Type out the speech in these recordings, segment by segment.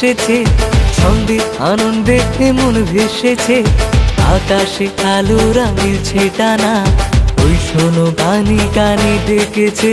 এসেছে সঙ্গে আনন্দে মন ভেসেছে। আকাশে আলো রঙের টানা ওই শোনো গানি গানি ডেকেছে।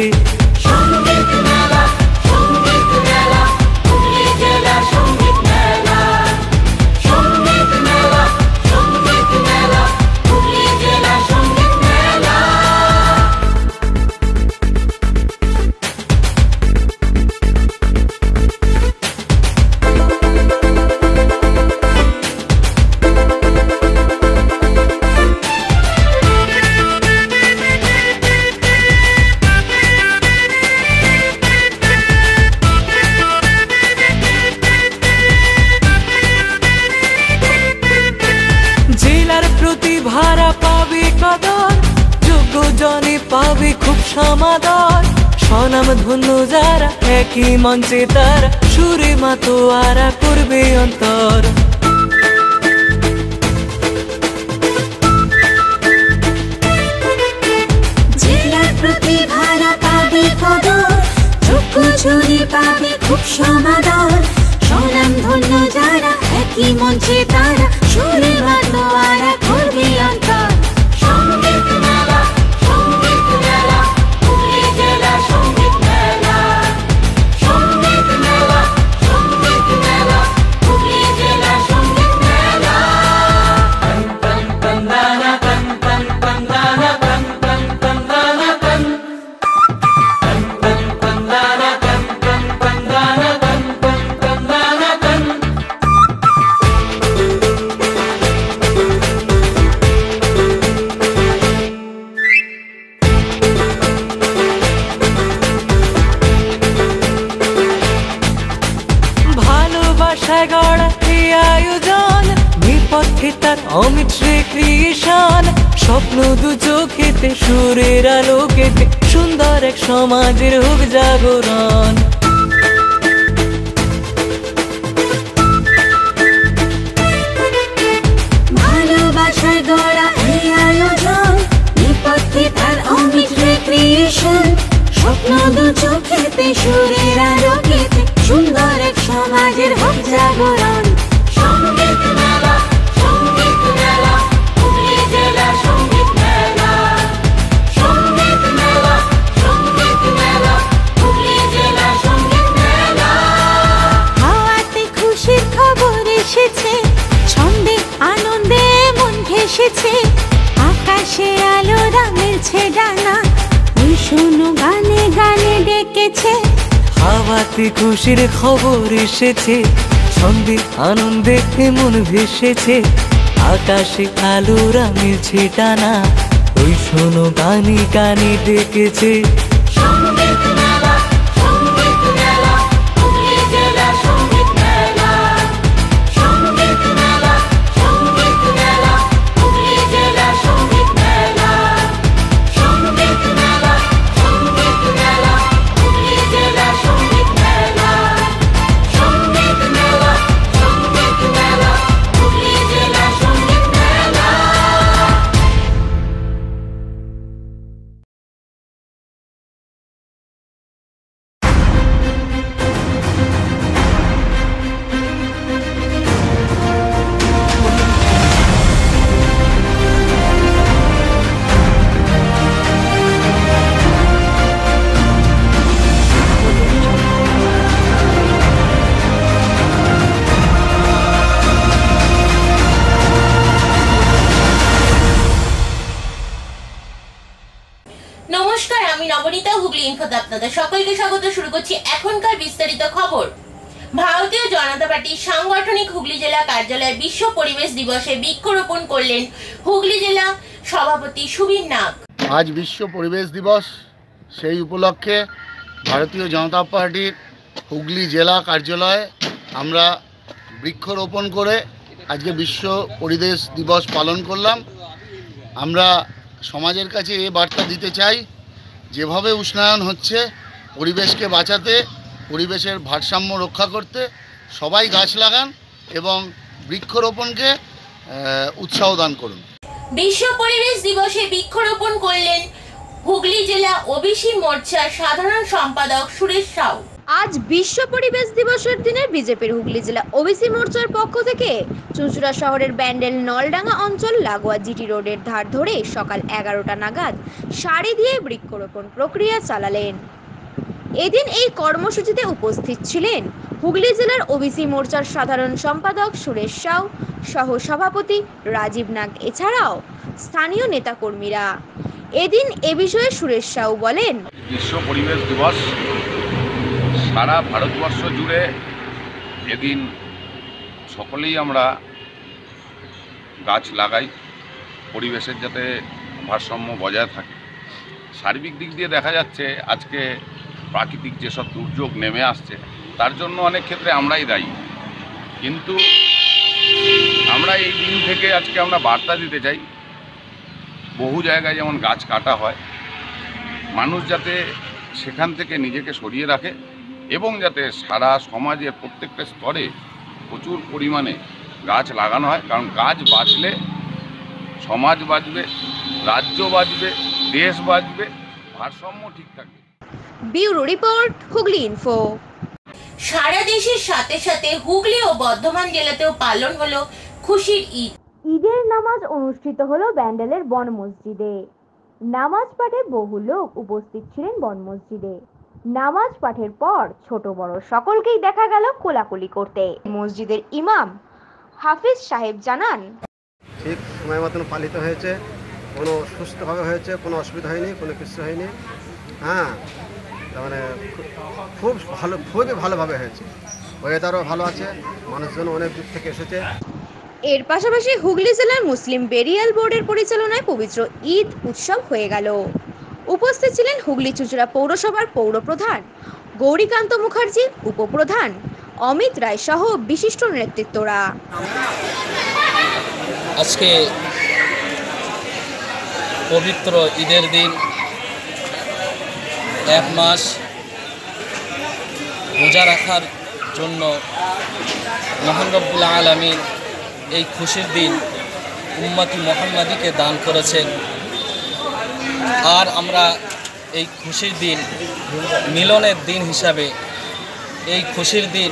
সমাদর। সনাম ধন্য যারা, একই মঞ্চে তারা, সুরে মাতোয়ারা করবে অন্তর। ছুরি পাবে খুব সমাদর। সোনাম ধন্য যারা, একই মঞ্চে তারা, সুরে মাতোয়ারা করবে অন্তর। সমাজের হোক জাগরণ। ভেসেছে আকাশে আলোরা মিলছে ডানা ভীষণ গানে গানে ডেকেছে। হাওয়াতে খুশির খবর এসেছে। সঙ্গে আনন্দে মন ভেসেছে। আকাশে আলোরা মিলছে টানা ওই শোনো, গানে গানে ডেকেছে। আপনাদের সকলকে স্বাগত শুরু করছি এখনকার বিস্তারিত খবর। ভারতীয় জনতা পার্টির সাংগঠনিক হুগলি জেলা কার্যালয়ে বিশ্ব পরিবেশ দিবসে বৃক্ষরোপণ করলেন হুগলি জেলা সভাপতি সুবীর নাগ। আজ বিশ্ব পরিবেশ দিবস। সেই উপলক্ষে ভারতীয় জনতা পার্টির হুগলি জেলা কার্যালয়ে আমরা বৃক্ষরোপণ করে আজকে বিশ্ব পরিবেশ দিবস পালন করলাম। আমরা সমাজের কাছে এ বার্তা দিতে চাই যেভাবে উষ্ণায়ন হচ্ছে, পরিবেশকে বাঁচাতে, পরিবেশের ভারসাম্য রক্ষা করতে সবাই গাছ লাগান এবং বৃক্ষরোপণকে উৎসাহ দান করুন। বিশ্ব পরিবেশ দিবসে বৃক্ষরোপণ করলেন হুগলি জেলা ওবিসি মোর্চার সাধারণ সম্পাদক সুরেশ সাউ আজ বিশ্ব পরিবেশ দিবসের দিনে বিজেপির হুগলি জেলা ওবিসি মোর্চার পক্ষ থেকে চুঁচুড়া শহরের ব্যান্ডেল নলডাঙ্গা অঞ্চল লাগোয়া জিটি রোডের ধার ধরে সকাল এগারোটা নাগাদ সারি দিয়ে বৃক্ষরোপণ প্রক্রিয়া চালালেন। এদিন এই কর্মসূচিতে উপস্থিত ছিলেন হুগলি জেলার ওবিসি মোর্চার সাধারণ সম্পাদক সুরেশ সাউ সহ সভাপতি রাজীব নাগ, এছাড়াও স্থানীয় নেতাকর্মীরা। এদিন এ বিষয়ে সুরেশ সাউ বলেন, বিশ্ব পরিবেশ দিবস সারা ভারতবর্ষ জুড়ে এদিন সকলেই আমরা গাছ লাগাই, পরিবেশের যাতে ভারসাম্য বজায় থাকে। সার্বিক দিক দিয়ে দেখা যাচ্ছে আজকে প্রাকৃতিক যেসব দুর্যোগ নেমে আসছে, তার জন্য অনেক ক্ষেত্রে আমরাই দায়ী। কিন্তু আমরা এই দিন থেকে আজকে আমরা বার্তা দিতে চাই, বহু জায়গায় যেমন গাছ কাটা হয়, মানুষ যাতে সেখান থেকে নিজেকে সরিয়ে রাখে এবং যাতে সারা সমাজের প্রত্যেকটা স্তরে প্রচুর পরিমাণে গাছ লাগানো হয় কারণ গাছ বাঁচলে সমাজ বাঁচবে রাজ্য বাঁচবে দেশ বাঁচবে ভারসাম্য ঠিক থাকবে। Bureau report Hooghly info. সারা দেশের সাথে সাথে হুগলি ও বর্ধমান জেলাতেও পালন হলো খুশির ঈদ। ঈদের নামাজ অনুষ্ঠিত হলো ব্যান্ডেলের বন মসজিদে নামাজ পাঠে বহু লোক উপস্থিত ছিলেন বন মসজিদে নামাজ পাঠের পর ছোট বড় সকলকেই দেখা গেল কোলাকুলি করতে। মসজিদের ইমাম হাফিজ সাহেব জানান ঠিক সময় মতন পালিত হয়েছে কোনো সুস্থভাবে হয়েছে কোনো অসুবিধা হয়নি কোনো কিছু হয়নি। হ্যাঁ মানে খুব ভালো খুবই ভালোভাবে হয়েছে। ওয়েদারও ভালো আছে মানুষজন অনেক দূর থেকে এসেছে। এর পাশাপাশি হুগলি জেলার মুসলিম বেরিয়াল বোর্ডের পরিচালনায় পবিত্র ঈদ উৎসব হয়ে গেল। উপস্থিত ছিলেন হুগলি চুচুড়া পৌরসভার পৌরপ্রধান গৌরীকান্ত মুখার্জি, উপপ্রধান অমিত রায় সহ বিশিষ্ট নেতৃত্বরা। আজকে পবিত্র ঈদের দিন, এক মাস রোজা রাখার জন্য মহান রব্বুল আলমিন এই খুশির দিন উম্মতি মোহাম্মদীকে দান করেছেন। আর আমরা এই খুশির দিন, মিলনের দিন হিসাবে এই খুশির দিন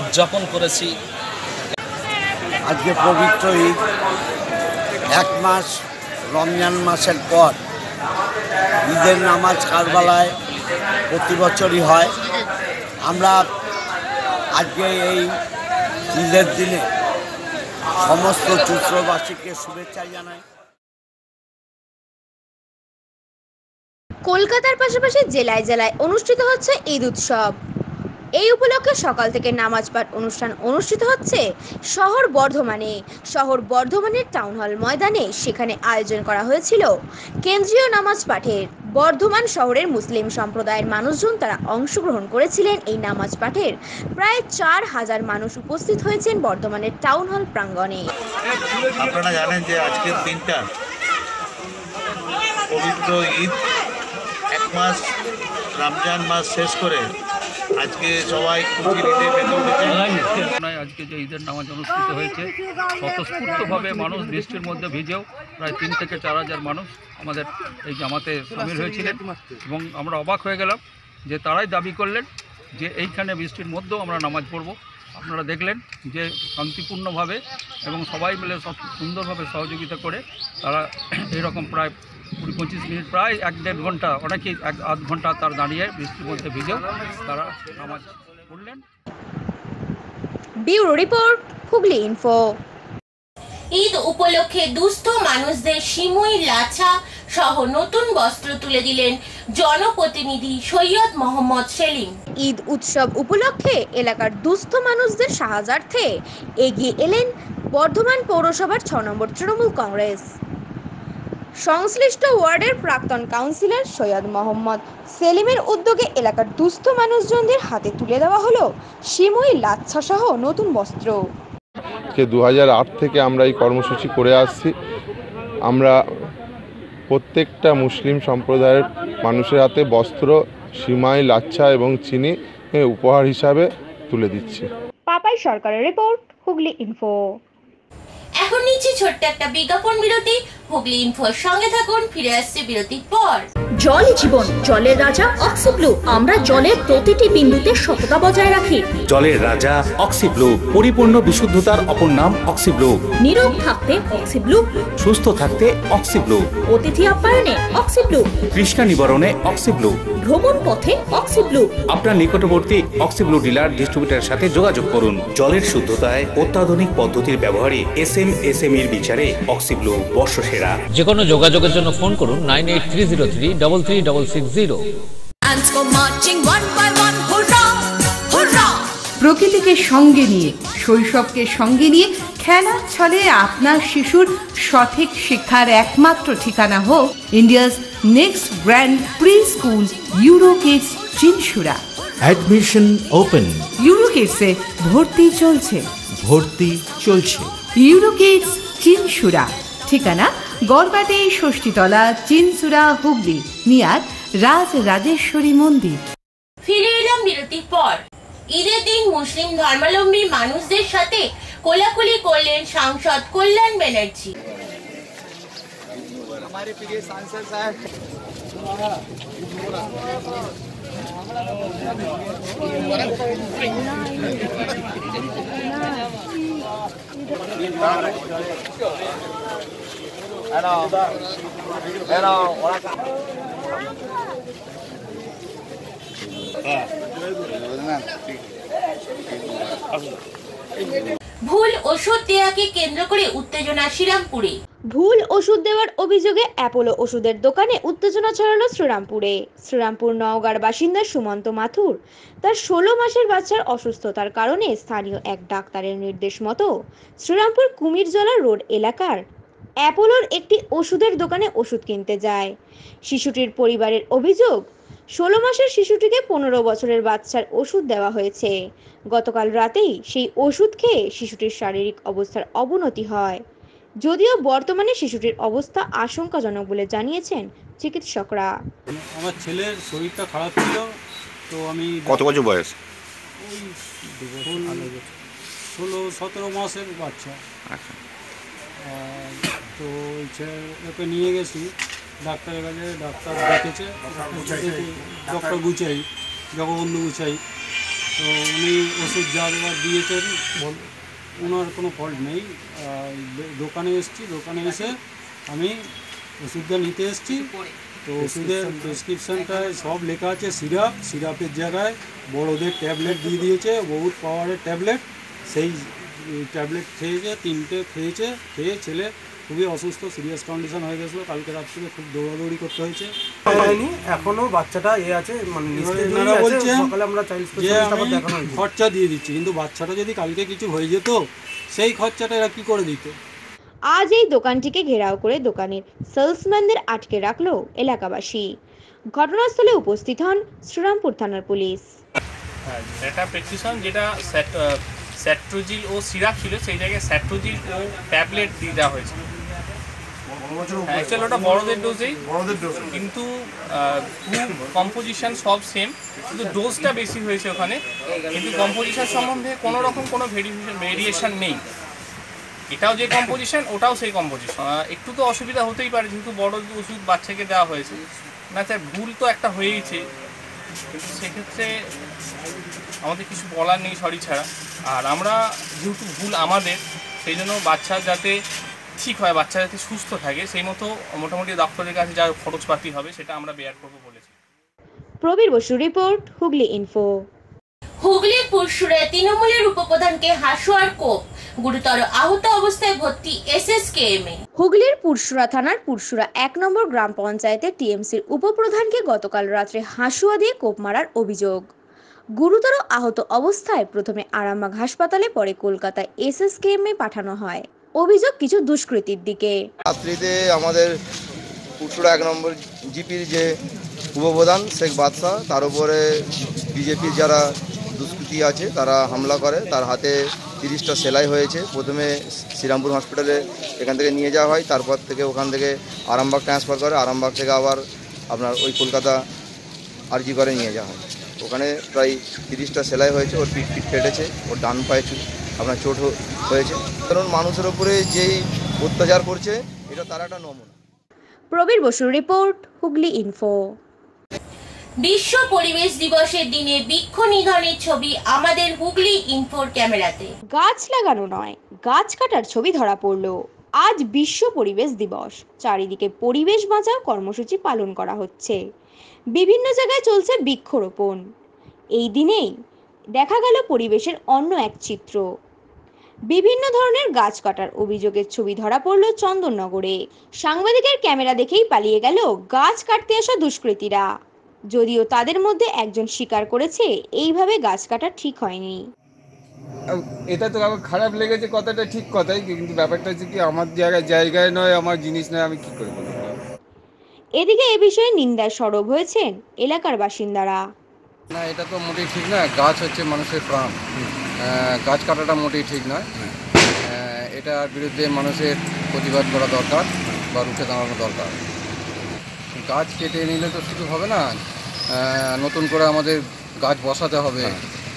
উদযাপন করেছি। আজকে পবিত্র ঈদ। এক মাস, রমজান মাসের পর ঈদের নামাজ কারবালায় প্রতি বছরই হয়। আমরা আজকে এই ঈদের দিনে সমস্ত চুত্রবাসীকে শুভেচ্ছা জানাই। কলকাতার পাশাপাশি জেলায় জেলায় অনুষ্ঠিত হচ্ছে ঈদ উৎসব। এই উপলক্ষে সকাল থেকে নামাজ পাঠ অনুষ্ঠান অনুষ্ঠিত হচ্ছে শহর বর্ধমানে। শহর বর্ধমানের টাউন হল ময়দানে সেখানে আয়োজন করা হয়েছিল কেন্দ্রীয় নামাজ পাঠের। বর্ধমান শহরের মুসলিম সম্প্রদায়ের মানুষজন তারা অংশগ্রহণ করেছিলেন এই নামাজ পাঠের। প্রায় চার হাজার মানুষ উপস্থিত হয়েছেন বর্ধমানের টাউন হল প্রাঙ্গণে। আপনারা জানেন যে আজকের দিনটা পবিত্র ঈদ। মাস, রমজান মাস শেষ করে আজকে সবাই আজকে যে ঈদের নামাজ অনুষ্ঠিত হয়েছে, স্বতঃস্ফূর্তভাবে মানুষ বৃষ্টির মধ্যে ভিজেও প্রায় তিন থেকে চার হাজার মানুষ আমাদের এই জামাতে সামিল হয়েছিলেন এবং আমরা অবাক হয়ে গেলাম যে তারাই দাবি করলেন যে এইখানে বৃষ্টির মধ্যেও আমরা নামাজ পড়ব। আপনারা দেখলেন যে শান্তিপূর্ণভাবে এবং সবাই মিলে সব সুন্দরভাবে সহযোগিতা করে তারা এইরকম প্রায় কুড়ি পঁচিশ মিনিট প্রায় এক দেড় ঘণ্টা অনেকেই এক আধ ঘণ্টা তার দাঁড়িয়ে বৃষ্টির মধ্যে ভিজেও তারা নামাজ পড়লেন। Bureau report Hooghly info. Eid উপলক্ষে দুস্থ মানুষদের সিমুই লাছা সহ নতুন বস্ত্র তুলে দিলেন জনপ্রতিনিধি সৈয়দ মোহাম্মদ সেলিম। ঈদ উৎসব উপলক্ষে এলাকার দুস্থ মানুষদের সাহায্যার্থে এগিয়ে এলেন বর্ধমান পৌরসভার ছ নম্বর তৃণমূল কংগ্রেস। সংশ্লিষ্ট ওয়ার্ডের প্রাক্তন কাউন্সিলর সৈয়দ মোহাম্মদ সেলিমের উদ্যোগে এলাকার দুস্থ মানুষজনদের হাতে তুলে দেওয়া হলো সিমই লাচ্ছা সহ নতুন বস্ত্র। দু আট থেকে আমরা এই কর্মসূচি করে আসছি। আমরা প্রত্যেকটা মুসলিম সম্প্রদায়ের মানুষের হাতে বস্ত্র সিমাই লাচ্ছা এবং চিনি উপহার হিসাবে তুলে দিচ্ছি। পাপাই সরকারের রিপোর্ট হুগলি ইনফো। এখন নিচ্ছি ছোট্ট একটা বিজ্ঞাপন বিরতি। হুগলি ইনফোর সঙ্গে থাকুন ফিরে আসছে বিরতির পর। জলই জীবন জলের রাজা অক্সিব্লু আমরা জলের প্রতিটি বিন্দুতে সততা বজায় রাখি। জলের রাজা অক্সিব্লু পরিপূর্ণ বিশুদ্ধতার অপর নাম অক্সিব্লু নিরোগ থাকতে অক্সিব্লু সুস্থ থাকতে অক্সিব্লু অতিথি আপ্যায়নে অক্সিব্লু তৃষ্ণা নিবারণে অক্সিব্লু ভ্রমণ পথে অক্সিব্লু আপনার নিকটবর্তী অক্সিব্লু ডিলার ডিস্ট্রিবিউটারের সাথে যোগাযোগ করুন। জলের শুদ্ধতায় অত্যাধুনিক পদ্ধতির ব্যবহারে এস এম এস এম এর বিচারে অক্সিব্লু বর্ষসেরা। যে কোনো যোগাযোগের জন্য ফোন করুন nine eight three zero three double three double six zero! প্রকৃতিকে সঙ্গে নিয়ে শৈশবকে সঙ্গে নিয়ে খেলা ছলে আপনার শিশুর সঠিক শিক্ষার একমাত্র ঠিকানা হোক India's next grand pre school Euro Kids Chinsurah admission open Euro কিডসে ভর্তি চলছে। ভর্তি চলছে। ইউরো কিডস চিনসুরা ঠিকানা গড়বাটে ষষ্ঠীতলা চিনসুরা হুগলি নিয়ার রাজ রাজেশ্বরী মন্দির ফিরে এলাম বিরতির পর ঈদের দিন মুসলিম ধর্মাবলম্বী মানুষদের সাথে কোলাকুলি করলেন সাংসদ কল্যাণ ব্যানার্জি हमारे प्रिय सांसद साहब ভুল ওষুধ দেয়াকে কেন্দ্র করে উত্তেজনা শ্রীরামপুরে। ভুল ওষুধ দেওয়ার অভিযোগে অ্যাপোলো ওষুধের দোকানে উত্তেজনা ছড়ালো শ্রীরামপুরে। শ্রীরামপুর নওগাঁর বাসিন্দা সুমন্ত মাথুর তার ষোলো মাসের বাচ্চার অসুস্থতার কারণে স্থানীয় এক ডাক্তারের নির্দেশ মতো শ্রীরামপুর কুমিরজলা রোড এলাকার অ্যাপোলোর একটি ওষুধের দোকানে ওষুধ কিনতে যায়। শিশুটির পরিবারের অভিযোগ, ষোলো মাসের শিশুটিকে পনেরো বছরের বাচ্চার ওষুধ দেওয়া হয়েছে। গতকাল রাতেই সেই ওষুধ খেয়ে শিশুটির শারীরিক অবস্থার অবনতি হয়। যদিও বর্তমানে শিশুটির অবস্থা আশঙ্কাজনক বলে জানিয়েছেন চিকিৎসকরা। আমার ছেলের শরীরটা খারাপ ছিল তো আমি কত বছর বয়স? ওই ষোলো সতেরো মাসের বাচ্চা। আচ্ছা। তো ওই ছেলেকে নিয়ে গেছি ডাক্তারের কাছে ডাক্তার দেখেছে ডক্টর গুচাই জগবন্ধু গুচাই। তো উনি ওষুধ যা দিয়েছেন ওনার কোনো ফল্ট নেই। আর দো- দোকানে এসেছি, দোকানে এসে আমি ওষুধটা নিতে এসেছি। তো ওষুধের প্রেসক্রিপশনটায় সব লেখা আছে, সিরাপ, সিরাপের জায়গায় বড়োদের ট্যাবলেট দিয়ে দিয়েছে, বহুত পাওয়ারের ট্যাবলেট। সেই ট্যাবলেট খেয়েছে, তিনটে খেয়েছে, খেয়ে ছেলে খুবই অসুস্থ সিরিয়াস কন্ডিশন হয়ে গেছিল। কালকে রাত্রে খুব দৌড়াদৌড়ি করতে হয়েছে। হয়নি এখনও বাচ্চাটা এ আছে মানে হয়ে সকালে আমরা। খরচা দিয়ে দিচ্ছি কিন্তু বাচ্চাটা যদি কালকে কিছু হয়ে যেত সেই খরচাটা এরা কি করে দিত? আজ এই দোকানটিকে ঘেরাও করে দোকানের সেলসম্যানদের আটকে রাখল এলাকাবাসী। ঘটনাস্থলে উপস্থিত হন শ্রীরামপুর থানার পুলিশ। হ্যাঁ একটা প্রেসক্রিপশন যেটা স্যাট্রোজিল ও সিরাপ ছিল সেই জায়গায় স্যাট্রোজিল ও ট্যাবলেট দিয়ে দেওয়া হয়েছে। অ্যাকচুয়ালি ওটা বড়দের ডোজেই বড়দের ডোজ কিন্তু কম্পোজিশন সব সেম কিন্তু ডোজটা বেশি হয়েছে ওখানে। কিন্তু কম্পোজিশন সম্বন্ধে কোনো রকম কোনো ভেরিয়েশন ভেরিয়েশন নেই। এটাও যে কম্পোজিশন ওটাও সেই কম্পোজিশন একটু তো অসুবিধা হতেই পারে যেহেতু বড় ওষুধ বাচ্চাকে দেওয়া হয়েছে। না স্যার ভুল তো একটা হয়েইছে। কিন্তু সেক্ষেত্রে আমাদের কিছু বলার নেই সরি ছাড়া। আর আমরা যেহেতু ভুল আমাদের সেই জন্য বাচ্চা যাতে ঠিক হয় বাচ্চা যাতে সুস্থ থাকে সেই মতো মোটামুটি ডাক্তারের কাছে যা খরচপাতি হবে সেটা আমরা বেয়ার করব বলেছি। Prabir Basu report Hooghly info. হুগলির পুরসুরে তৃণমূলের উপপ্রধানকে হাসুয়ার কোপ। গুরুতর আহত অবস্থায় ভর্তি এসএসকেএম। এ হুগলির পুরসুরা থানার পুরসুরা এক নম্বর গ্রাম পঞ্চায়েতের টিএমসির উপপ্রধানকে গতকাল রাত্রে হাসুয়া দিয়ে কোপ মারার অভিযোগ। গুরুতর আহত অবস্থায় প্রথমে আরামবাগ হাসপাতালে পরে কলকাতায় এসএসকেএম এ পাঠানো হয়। অভিযোগ কিছু দুষ্কৃতির দিকে। রাত্রিতে আমাদের পুরসুরা এক নম্বর জিপির যে উপপ্রধান শেখ বাদশাহ, তার উপরে বিজেপির যারা দুষ্কৃতী আছে, তারা হামলা করে। তার হাতে তিরিশটা সেলাই হয়েছে। প্রথমে শ্রীরামপুর হসপিটালে এখান থেকে নিয়ে যাওয়া হয়। তারপর থেকে ওখান থেকে আরামবাগ ট্রান্সফার করে, আরামবাগ থেকে আবার আপনার ওই কলকাতা আরজি করে নিয়ে যাওয়া হয়। ওখানে প্রায় তিরিশটা সেলাই হয়েছে ওর পিঠ পিঠ ফেটেছে ওর ডান পায়ে চু- আপনার চোট হয়েছে। কারণ মানুষের ওপরে যেই অত্যাচার করছে এটা তার একটা নমুনা। প্রবীর বসুর রিপোর্ট হুগলি ইনফো। বিশ্ব পরিবেশ দিবসের দিনে বৃক্ষ নিধনের ছবি আমাদের হুগলি ইনফোর ক্যামেরাতে। গাছ লাগানো নয় গাছ কাটার ছবি ধরা পড়ল। আজ বিশ্ব পরিবেশ দিবস। চারিদিকে পরিবেশ বাঁচাও কর্মসূচি পালন করা হচ্ছে। বিভিন্ন জায়গায় চলছে বৃক্ষরোপণ। এই দিনেই দেখা গেল পরিবেশের অন্য এক চিত্র। বিভিন্ন ধরনের গাছ কাটার অভিযোগের ছবি ধরা পড়ল চন্দননগরে। সাংবাদিকের ক্যামেরা দেখেই পালিয়ে গেল গাছ কাটতে আসা দুষ্কৃতীরা। যদিও তাদের মধ্যে একজন স্বীকার করেছে, এইভাবে গাছ কাটা ঠিক হয়নি। এটা তো আমার খারাপ লেগেছে, কথাটা ঠিক কথাই, কিন্তু ব্যাপারটা হচ্ছে কি, আমার জায়গায় জায়গায় নয়, আমার জিনিস নয়, আমি কি করে বলব এদিকে এ বিষয়ে নিন্দায় সরব হয়েছেন এলাকার বাসিন্দারা। না এটা তো মোটেই ঠিক না গাছ হচ্ছে মানুষের প্রাণ। গাছ কাটাটা মোটেই ঠিক নয়। এটার বিরুদ্ধে মানুষের প্রতিবাদ করা দরকার বা রুখে দাঁড়ানো দরকার। গাছ কেটে নিলে তো শুধু হবে না। নতুন করে আমাদের গাছ বসাতে হবে।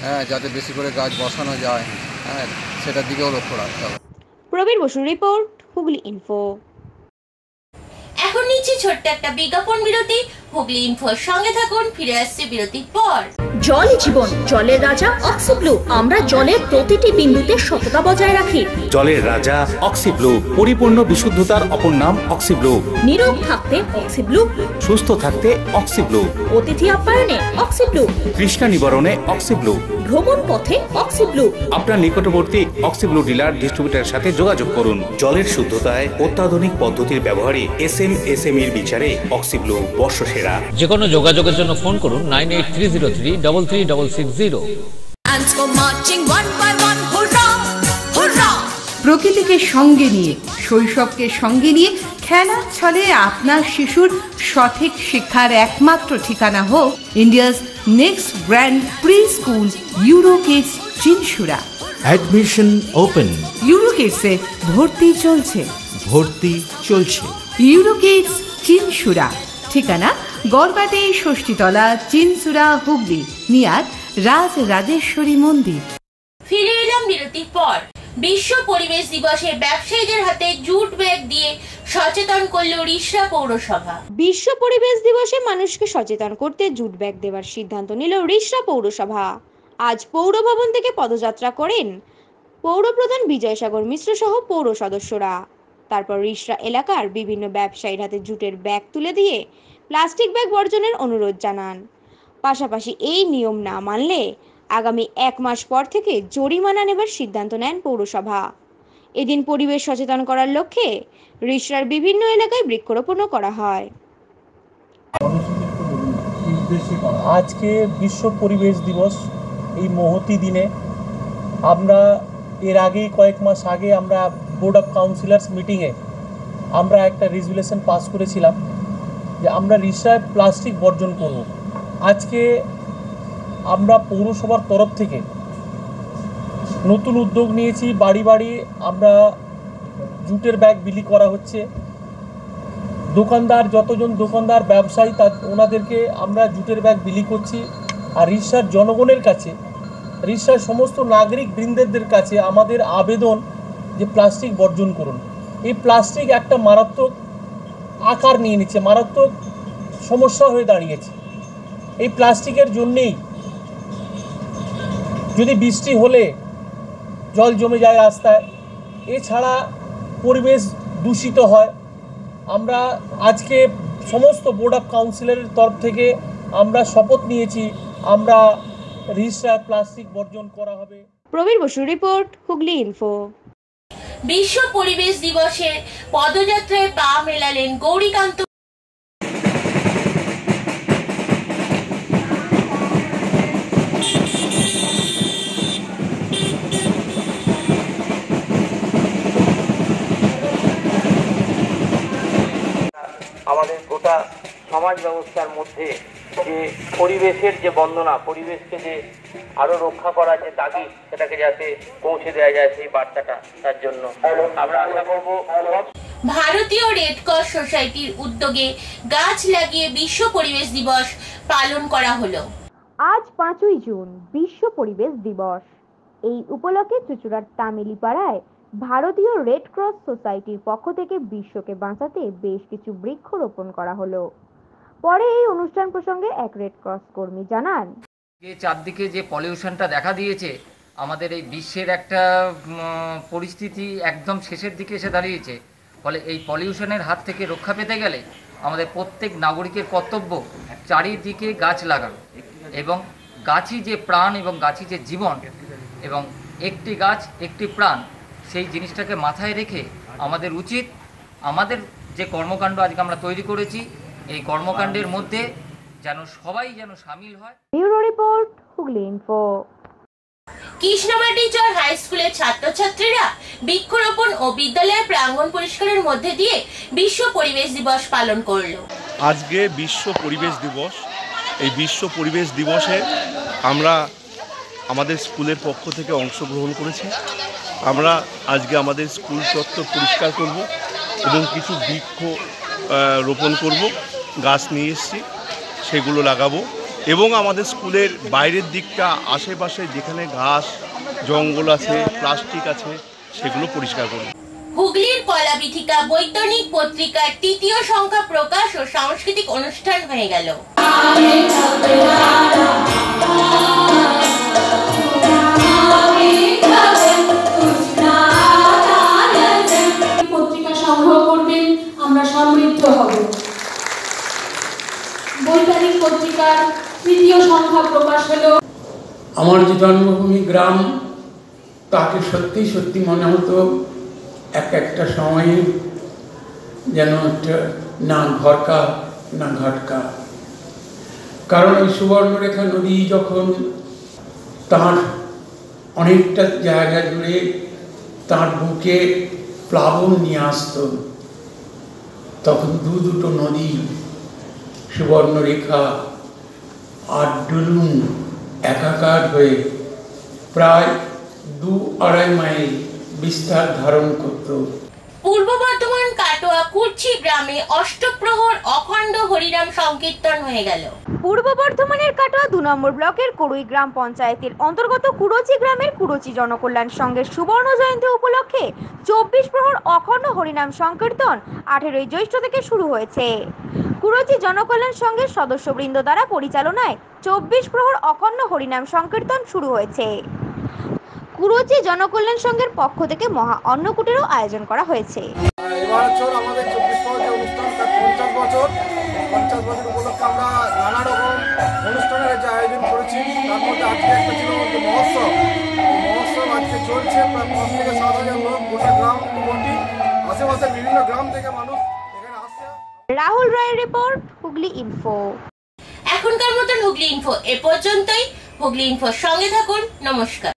হ্যাঁ যাতে বেশি করে গাছ বসানো যায়। হ্যাঁ সেটার দিকেও লক্ষ্য রাখতে হবে। প্রবীর বসুর রিপোর্ট হুগলি ইনফো এখন নিচ্ছি ছোট্ট একটা বিজ্ঞাপন বিরতি। হুগলি ইনফোর সঙ্গে থাকুন ফিরে আসছে বিরতির পর। জলই জীবন জলের রাজা অক্সিব্লু আমরা জলের প্রতিটি বিন্দুতে সততা বজায় রাখি। জলের রাজা অক্সিব্লু পরিপূর্ণ বিশুদ্ধতার অপর নাম অক্সিব্লু নিরোগ থাকতে অক্সিব্লু সুস্থ থাকতে অক্সিব্লু অতিথি আপ্যায়নে অক্সিব্লু তৃষ্ণা নিবারণে অক্সিব্লু ভ্রমণ পথে অক্সিব্লু আপনার নিকটবর্তী অক্সিব্লু ডিলার ডিস্ট্রিবিউটারের সাথে যোগাযোগ করুন। জলের শুদ্ধতায় অত্যাধুনিক পদ্ধতির ব্যবহারে এস এম এস এম এর বিচারে অক্সিব্লু বর্ষসেরা। যে কোনো যোগাযোগের জন্য ফোন করুন nine eight three zero three double three double six zero. প্রকৃতিকে সঙ্গে নিয়ে শৈশবকে সঙ্গে নিয়ে খেলার ছলে আপনার শিশুর সঠিক শিক্ষার একমাত্র ঠিকানা হোক India's next grand pre school Euro Kids Chinsurah admission open Euro কিডসে ভর্তি চলছে। ভর্তি চলছে। ইউরো কিডস চিনসুরা ঠিকানা গড়বাটে ষষ্ঠীতলা চিনসুরা হুগলি নিয়ার রাজ রাজেশ্বরী মন্দির। ফিরে এলাম বিরতির পর। বিশ্ব পরিবেশ দিবসে ব্যবসায়ীদের হাতে জুট ব্যাগ দিয়ে সচেতন করল রিষড়া পৌরসভা। বিশ্ব পরিবেশ দিবসে মানুষকে সচেতন করতে জুট ব্যাগ দেওয়ার সিদ্ধান্ত নিল রিষড়া পৌরসভা। আজ পৌর ভবন থেকে পদযাত্রা করেন পৌরপ্রধান বিজয়সাগর মিশ্র সহ পৌর সদস্যরা। তারপর রিষড়া এলাকার বিভিন্ন ব্যবসায়ীর হাতে জুটের ব্যাগ তুলে দিয়ে প্লাস্টিক ব্যাগ বর্জনের অনুরোধ জানান। পাশাপাশি এই নিয়ম না মানলে আগামী এক মাস পর থেকে জরিমানা নেবার সিদ্ধান্ত নেন পৌরসভা। এদিন পরিবেশ সচেতন করার লক্ষ্যে রিষড়ার বিভিন্ন এলাকায় বৃক্ষরোপণও করা হয়। আজকে বিশ্ব পরিবেশ দিবস, এই মহতি দিনে আমরা এর আগেই কয়েক মাস আগে আমরা বোর্ড অফ কাউন্সিলার্স মিটিংয়ে আমরা একটা রেজুলেশন পাস করেছিলাম যে আমরা রিসায় প্লাস্টিক বর্জন করব। আজকে আমরা পৌরসভার তরফ থেকে নতুন উদ্যোগ নিয়েছি, বাড়ি বাড়ি আমরা জুটের ব্যাগ বিলি করা হচ্ছে। দোকানদার, যতজন দোকানদার, ব্যবসায়ী, তা ওনাদেরকে আমরা জুটের ব্যাগ বিলি করছি। আর রিক্সার জনগণের কাছে রিক্সার সমস্ত নাগরিক বৃন্দের কাছে আমাদের আবেদন যে প্লাস্টিক বর্জন করুন। এই প্লাস্টিক একটা মারাত্মক আকার নিয়ে নিচ্ছে, মারাত্মক সমস্যা হয়ে দাঁড়িয়েছে। এই প্লাস্টিকের জন্যেই যদি বৃষ্টি হলে জল জমে যায় রাস্তায় এছাড়া পরিবেশ দূষিত হয়। আমরা আজকে সমস্ত বোর্ড অফ কাউন্সিলের তরফ থেকে আমরা শপথ নিয়েছি আমরা রিস্টার প্লাস্টিক বর্জন করা হবে। Prabir Basu report Hooghly info. বিশ্ব পরিবেশ দিবসে পদযাত্রায় পা মেলালেন গৌরীকান্ত সমাজ ব্যবস্থার মধ্যে যে পরিবেশের যে বন্দনা পরিবেশকে যে আরও রক্ষা করার যে তাগিদ সেটাকে যাতে পৌঁছে দেওয়া যায় সেই বার্তাটা তার জন্য আমরা আশা করব। ভারতীয় রেড ক্রস সোসাইটির উদ্যোগে গাছ লাগিয়ে বিশ্ব পরিবেশ দিবস পালন করা হলো। আজ পাঁচই জুন বিশ্ব পরিবেশ দিবস। এই উপলক্ষে চুচুড়ার তামিলিপাড়ায় ভারতীয় রেড ক্রস সোসাইটির পক্ষ থেকে বিশ্বকে বাঁচাতে বেশ কিছু বৃক্ষ রোপণ করা হলো। পরে এই অনুষ্ঠান প্রসঙ্গে এক রেড ক্রস কর্মী জানান। যে চারদিকে যে পলিউশনটা দেখা দিয়েছে, আমাদের এই বিশ্বের একটা পরিস্থিতি একদম শেষের দিকে এসে দাঁড়িয়েছে। ফলে এই পলিউশনের হাত থেকে রক্ষা পেতে গেলে আমাদের প্রত্যেক নাগরিকের কর্তব্য চারিদিকে গাছ লাগানো এবং গাছই যে প্রাণ এবং গাছই যে জীবন এবং একটি গাছ, একটি প্রাণ, সেই জিনিসটাকে মাথায় রেখে আমাদের উচিত আমাদের যে কর্মকাণ্ড আজকে আমরা তৈরি করেছি এই কর্মকাণ্ডের মধ্যে যেন সবাই যেন সামিল হয়। Bureau report Hooghly info. Krishnamati Char high স্কুলের ছাত্রছাত্রীরা বৃক্ষরোপণ ও বিদ্যালয়ের প্রাঙ্গণ পরিষ্কারের মধ্যে দিয়ে বিশ্ব পরিবেশ দিবস পালন করল। আজকে বিশ্ব পরিবেশ দিবস। এই বিশ্ব পরিবেশ দিবসে আমরা আমাদের স্কুলের পক্ষ থেকে অংশগ্রহণ করেছি। আমরা আজকে আমাদের স্কুল চত্বর পরিষ্কার করব এবং কিছু বৃক্ষ রোপণ করব। গাছ নিয়ে এসেছি সেগুলো লাগাবো। এবং আমাদের স্কুলের বাইরের দিকটা আশেপাশে যেখানে ঘাস জঙ্গল আছে প্লাস্টিক আছে সেগুলো পরিষ্কার করব। হুগলির কলা বিথিকা বৈতনিক পত্রিকার তৃতীয় সংখ্যা প্রকাশ ও সাংস্কৃতিক অনুষ্ঠান হয়ে গেল। পত্রিকা সংগ্রহ করবেন আমরা সমৃদ্ধ হব। পত্রিকার তৃতীয় সংখ্যা প্রকাশ হলো। আমার যে জন্মভূমি গ্রাম, তাকে সত্যি সত্যি মনে হতো এক একটা সময়ে যেন না ঘরকা, না ঘটকা। কারণ ওই সুবর্ণরেখা নদী যখন তার অনেকটা জায়গা জুড়ে তার বুকে প্লাবন নিয়ে আসতো, তখন দু দুটো নদী সুবর্ণরেখা আর একাকার হয়ে প্রায় দু আড়াই মাইল বিস্তার ধারণ করত। পূর্ব বর্ধমান কাটোয়া কুর্চি গ্রামে অষ্টপ্রহর অখণ্ড হরিনাম সংকীর্তন হয়ে গেল। পূর্ব বর্ধমানের কাটোয়া দু নম্বর ব্লকের কুড়ুই গ্রাম পঞ্চায়েতের অন্তর্গত কুড়োচি গ্রামের কুড়োচি জনকল্যাণ সংঘের সুবর্ণ জয়ন্তী উপলক্ষে চব্বিশ প্রহর অখণ্ড হরিনাম সংকীর্তন আঠেরোই জ্যৈষ্ঠ থেকে শুরু হয়েছে। কুড়োচি জনকল্যাণ সংঘের সদস্যবৃন্দ দ্বারা পরিচালনায় চব্বিশ প্রহর অখণ্ড হরিনাম সংকীর্তন শুরু হয়েছে। কুড়োচি জনকল্যাণ সংঘের পক্ষ থেকে মহা অন্নকূটেরও আয়োজন করা হয়েছে। আমাদের চব্বিশ অনুষ্ঠান পঞ্চাশ বছর। পঞ্চাশ বছর উপলক্ষে আমরা নানা রকম অনুষ্ঠানের যে আয়োজন করেছি তার মধ্যে আজকে একটা ছিল যে মহোৎসব। মহোৎসব আজকে চলছে প্রায় পাঁচ থেকে সাত হাজার লোক গোটা গ্রাম কোটি আশেপাশে বিভিন্ন গ্রাম থেকে মানুষ এখানে আসছে। রাহুল রায়ের রিপোর্ট হুগলি ইনফো। এখনকার মতন হুগলি ইনফো এ পর্যন্তই। হুগলি ইনফোর সঙ্গে থাকুন নমস্কার।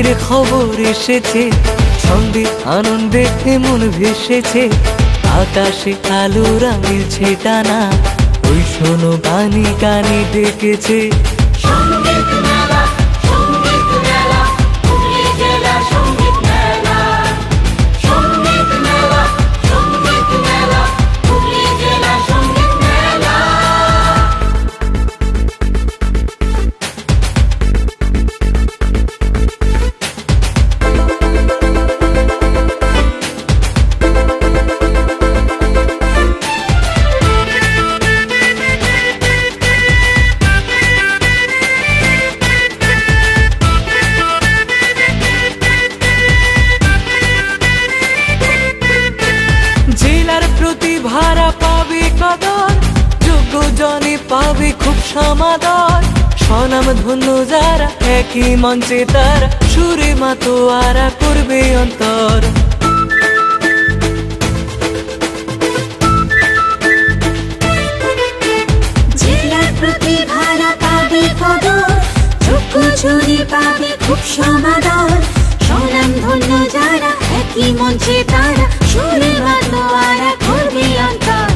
খুশির খবর এসেছে, সঙ্গে আনন্দে মন ভেসেছে, আকাশে আলোরা মিলছে টানা ওই শোনো গানি গানি ডেকেছে। সংগীত সমাদর। স্বনাম ধন্য যারা, একই মঞ্চে তারা, সুরে মাতোয়ারা করবে অন্তর। পাবে খুব সমাদর। স্বনাম ধন্য যারা, একই মঞ্চে তারা, সুরে বাতোয়ারা করবে অন্তর।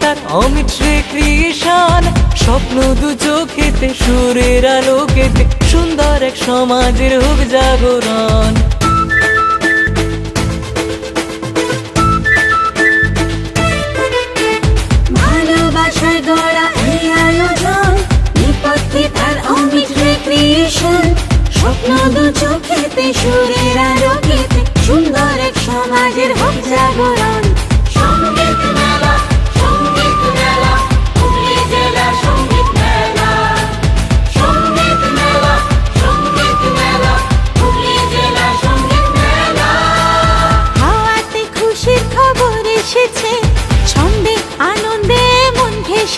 তার অমিত শ্রী ক্রিয়েশন স্বপ্ন দু চোখেতে, সুরের আলোকেতে, সুন্দর এক সমাজের হোক জাগরণ। সুন্দর এক সমাজের হোক জাগরণ।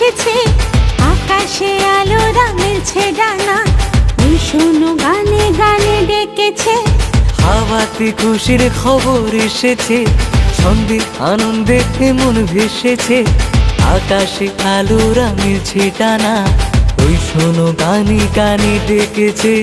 ভেসেছে আকাশে আলো রাঙেছে ডানা। ওই শোনো গানে গানে ডেকেছে। হাওয়াতে খুশির খবর এসেছে ছন্দে আনন্দে মন ভেসেছে। আকাশে আলো রাঙেছে টানা ওই শোনো গানে গানে ডেকেছে।